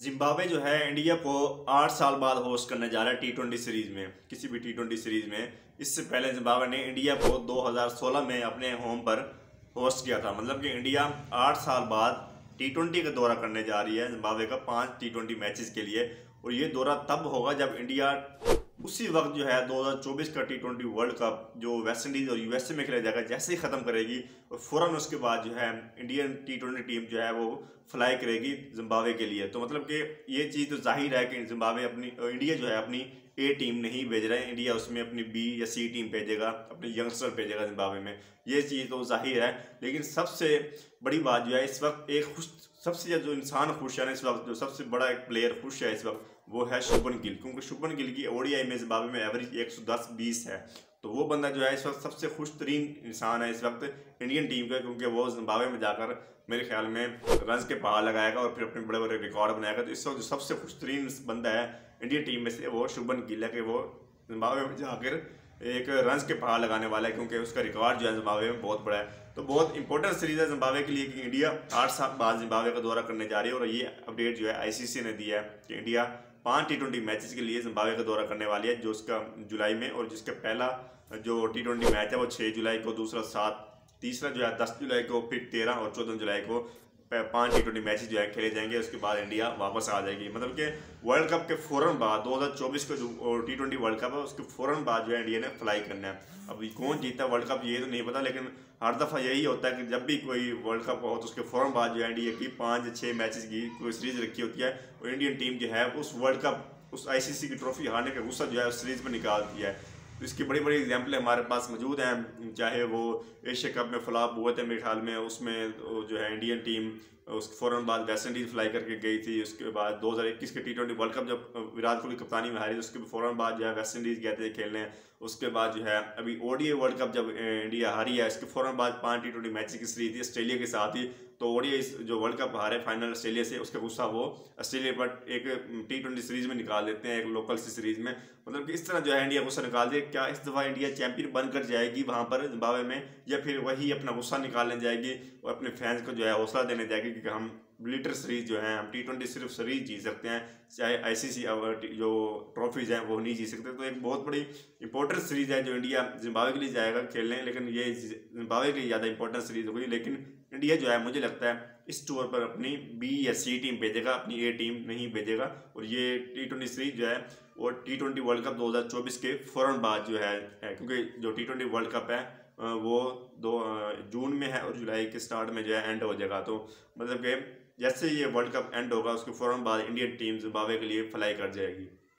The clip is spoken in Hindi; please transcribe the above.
जिम्बाब्वे जो है इंडिया को आठ साल बाद होस्ट करने जा रहा है टी ट्वेंटी सीरीज़ में, किसी भी टी ट्वेंटी सीरीज़ में। इससे पहले जिम्बाब्वे ने इंडिया को 2016 में अपने होम पर होस्ट किया था। मतलब कि इंडिया आठ साल बाद टी ट्वेंटी का दौरा करने जा रही है, जिम्बाब्वे का पाँच टी ट्वेंटी मैचेस के लिए। और ये दौरा तब होगा जब इंडिया उसी वक्त जो है 2024 का टी ट्वेंटी वर्ल्ड कप जो वेस्ट इंडीज़ और यूएसए में खेला जाएगा, जैसे ही ख़त्म करेगी, और फ़ौरन उसके बाद जो है इंडियन टी ट्वेंटी टीम जो है वो फ्लाई करेगी जिम्बावे के लिए। तो मतलब कि ये चीज़ तो ज़ाहिर है कि जिम्बावे अपनी इंडिया जो है अपनी ए टीम नहीं भेज रहे हैं। इंडिया उसमें अपनी बी या सी टीम भेजेगा, अपने यंगस्टर भेजेगा जिम्बावे में। ये चीज़ तो ज़ाहिर है, लेकिन सबसे बड़ी बात जो है, इस वक्त एक खुश सबसे ज़्यादा जो इंसान खुश है ना इस वक्त, जो सबसे बड़ा एक प्लेयर खुश है इस वक्त, वो है शुभन गिल। क्योंकि शुभन गिल की ओडियाई में जिम्बाब्वे में एवरेज एक सौ दस बीस है। तो वो बंदा जो है इस वक्त सबसे खुश तरीन इंसान है इस वक्त इंडियन टीम का, क्योंकि वो जिम्बाब्वे में जाकर मेरे ख्याल में रन के पहाड़ लगाएगा और फिर अपने बड़े बड़े रिकॉर्ड बनाएगा। तो इस वक्त जो सबसे खुश तरीन बंदा है इंडियन टीम में से वो शुभन गिल है कि वो जिम्बाब्वे में जाकर एक रन के पहाड़ लगाने वाला है, क्योंकि उसका रिकॉर्ड जो है जिम्बावे में बहुत बड़ा है। तो बहुत इंपॉर्टेंट सीरीज़ है जिम्बावे के लिए, कि इंडिया आठ साल बाद जिम्बावे का दौरा करने जा रही है, और ये अपडेट जो है आईसीसी ने दिया है कि इंडिया पाँच टी ट्वेंटी मैचेस के लिए जिम्बावे का दौरा करने वाली है, जो उसका जुलाई में, और जिसका पहला जो टी ट्वेंटी मैच है, वो छः जुलाई को, दूसरा सात, तीसरा जो है दस जुलाई को, फिर तेरह और चौदह जुलाई को पाँच टी ट्वेंटी मैच जो है खेले जाएँगे, उसके बाद इंडिया वापस आ जाएगी। मतलब कि वर्ल्ड कप के फ़ौरन बाद 2024 का जो टी ट्वेंटी वर्ल्ड कप है, उसके फ़ौरन बाद जो है इंडिया ने फ्लाई करना है। अभी कौन जीता वर्ल्ड कप ये तो नहीं पता, लेकिन हर दफ़ा यही होता है कि जब भी कोई वर्ल्ड कप हो तो उसके फ़ौरन बाद जो है इंडिया की पाँच या छः मैचेस की कोई सीरीज़ रखी होती है, और इंडियन टीम जो है, उस वर्ल्ड कप उस आईसीसी की ट्रॉफी हारने का गुस्सा जो है, उस सीरीज़ में निकालती है। तो इसकी बड़ी बड़ी एग्ज़ाम्पल हमारे पास मौजूद हैं, चाहे वो एशिया कप में फ्लॉप हुए थे मेरे ख्याल में, उसमें जो है इंडियन टीम उस फ़ौरन बाद वेस्ट इंडीज़ फ्लाई करके गई थी, उसके बाद 2021 के टी ट्वेंटी वर्ल्ड कप जब विराट कोहली कप्तानी में हारी थी उसके फ़ौरन बाद जो है वेस्ट इंडीज़ गए थे खेलने। उसके बाद जो है अभी ओडीए वर्ल्ड कप जब इंडिया हारी है उसके फ़ौरन बाद पाँच टी ट्वेंटी मैच की सीरीज़ थी, ऑस्ट्रेलिया के साथ ही। तो ओडिया जो वर्ल्ड कप हारे फाइनल ऑस्ट्रेलिया से, उसका गुस्सा वो ऑस्ट्रेलिया पर एक टी ट्वेंटी सीरीज़ में निकाल देते हैं, एक लोकल सी सीरीज़ में। मतलब कि इस तरह जो है इंडिया गुस्सा निकाल दे क्या इस दफ़ा इंडिया चैंपियन बनकर जाएगी वहाँ पर जिम्बावे में? या फिर वही अपना गुस्सा निकालने जाएगी और अपने फैंस को जो है हौसला देने जाएगी क्योंकि हम लीटर सीरीज़ जो है, हम टी ट्वेंटी सिर्फ़ सीरीज़ जीत सकते हैं, चाहे आईसीसी जो ट्रॉफीज हैं, वो नहीं जीत सकते। तो एक बहुत बड़ी इंपॉर्टेंट सीरीज़ है जो इंडिया जिम्बावे के लिए जाएगा, खेलने, लेकिन ये जिम्बावे के लिए ज़्यादा इंपॉर्टेंट सीरीज़ होगी लेकिन इंडिया जो है, मुझे लगता है इस टूर पर अपनी बी या सी टीम भेजेगा अपनी ए टीम नहीं भेजेगा। और ये टी ट्वेंटी सीरीज़ जो है वो टी ट्वेंटी वर्ल्ड कप 2024 के फ़ौरन बाद जो है, है क्योंकि जो टी ट्वेंटी वर्ल्ड कप है वो दो जून में है और जुलाई के स्टार्ट में जो है एंड हो जाएगा। तो मतलब कि जैसे ये वर्ल्ड कप एंड होगा उसके फ़ौरन बाद इंडियन टीम जिम्बाब्वे के लिए फ्लाई कर जाएगी।